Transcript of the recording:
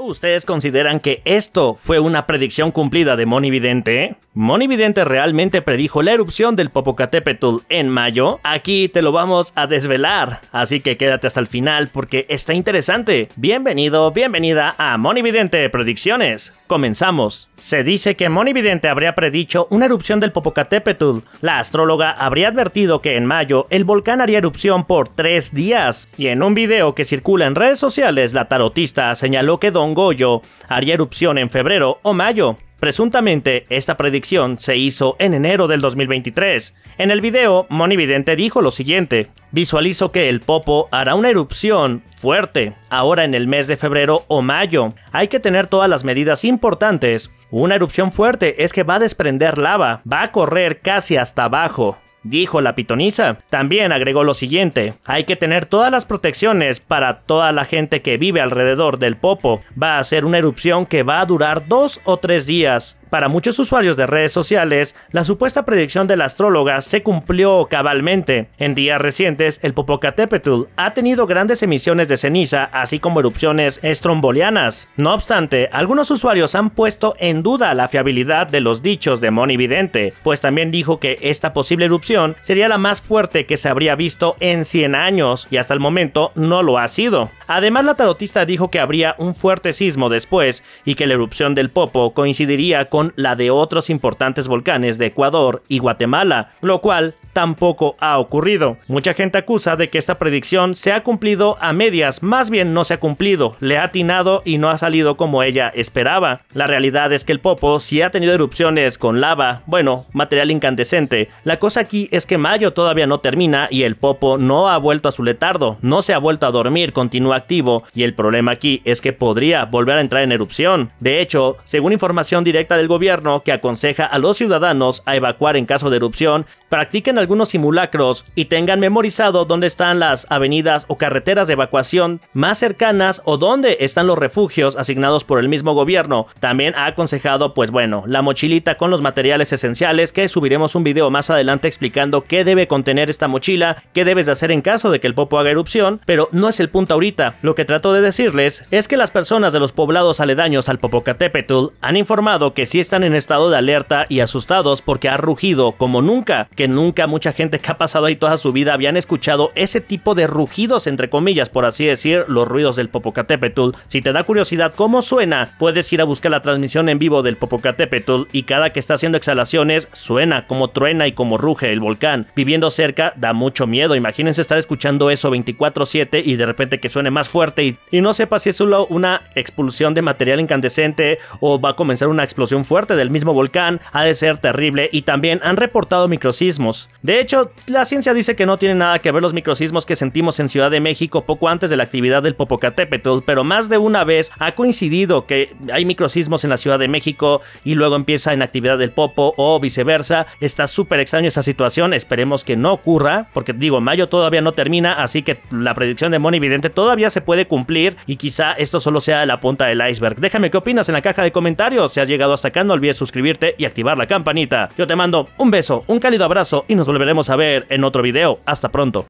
¿Ustedes consideran que esto fue una predicción cumplida de Moni Vidente? ¿Moni Vidente realmente predijo la erupción del Popocatépetl en mayo? Aquí te lo vamos a desvelar, así que quédate hasta el final porque está interesante. Bienvenido, bienvenida a Moni Vidente Predicciones. Comenzamos. Se dice que Moni Vidente habría predicho una erupción del Popocatépetl. La astróloga habría advertido que en mayo el volcán haría erupción por tres días. Y en un video que circula en redes sociales, la tarotista señaló que Don Goyo haría erupción en febrero o mayo. Presuntamente, esta predicción se hizo en enero del 2023. En el video, Monividente dijo lo siguiente: Visualizo que el Popo hará una erupción fuerte ahora en el mes de febrero o mayo. Hay que tener todas las medidas importantes. Una erupción fuerte es que va a desprender lava, va a correr casi hasta abajo dijo la pitonisa. También agregó lo siguiente, hay que tener todas las protecciones para toda la gente que vive alrededor del popo. Va a ser una erupción que va a durar dos o tres días. Para muchos usuarios de redes sociales, la supuesta predicción de la astróloga se cumplió cabalmente. En días recientes, el Popocatépetl ha tenido grandes emisiones de ceniza, así como erupciones estrombolianas. No obstante, algunos usuarios han puesto en duda la fiabilidad de los dichos de Moni Vidente, pues también dijo que esta posible erupción sería la más fuerte que se habría visto en 100 años, y hasta el momento no lo ha sido. Además, la tarotista dijo que habría un fuerte sismo después y que la erupción del Popo coincidiría con con la de otros importantes volcanes de Ecuador y Guatemala, lo cual tampoco ha ocurrido. Mucha gente acusa de que esta predicción se ha cumplido a medias, más bien no se ha cumplido, le ha atinado y no ha salido como ella esperaba. La realidad es que el Popo sí ha tenido erupciones con lava, bueno, material incandescente. La cosa aquí es que mayo todavía no termina y el Popo no ha vuelto a su letardo, no se ha vuelto a dormir, continúa activo y el problema aquí es que podría volver a entrar en erupción. De hecho, según información directa del gobierno que aconseja a los ciudadanos a evacuar en caso de erupción, practiquen algunos simulacros y tengan memorizado dónde están las avenidas o carreteras de evacuación más cercanas o dónde están los refugios asignados por el mismo gobierno. También ha aconsejado, pues bueno, la mochilita con los materiales esenciales que subiremos un video más adelante explicando qué debe contener esta mochila, qué debes de hacer en caso de que el popo haga erupción, pero no es el punto ahorita. Lo que trato de decirles es que las personas de los poblados aledaños al Popocatépetl han informado que si están en estado de alerta y asustados porque ha rugido como nunca, que nunca mucha gente que ha pasado ahí toda su vida habían escuchado ese tipo de rugidos, entre comillas, por así decir, los ruidos del Popocatépetl. Si te da curiosidad cómo suena, puedes ir a buscar la transmisión en vivo del Popocatépetl y cada que está haciendo exhalaciones suena como truena y como ruge el volcán. Viviendo cerca da mucho miedo, imagínense estar escuchando eso 24/7 y de repente que suene más fuerte y, y no sepa si es solo una expulsión de material incandescente o va a comenzar una explosión fuerte del mismo volcán ha de ser terrible y también han reportado microsismos. De hecho, la ciencia dice que no tiene nada que ver los microsismos que sentimos en Ciudad de México poco antes de la actividad del Popocatépetl, pero más de una vez ha coincidido que hay microsismos en la Ciudad de México y luego empieza en actividad del Popo o viceversa. Está súper extraño esa situación, esperemos que no ocurra, porque digo, mayo todavía no termina, así que la predicción de Moni Evidente todavía se puede cumplir y quizá esto solo sea la punta del iceberg. Déjame qué opinas en la caja de comentarios si has llegado hasta acá no olvides suscribirte y activar la campanita. Yo te mando un beso, un cálido abrazo y nos volveremos a ver en otro video. Hasta pronto.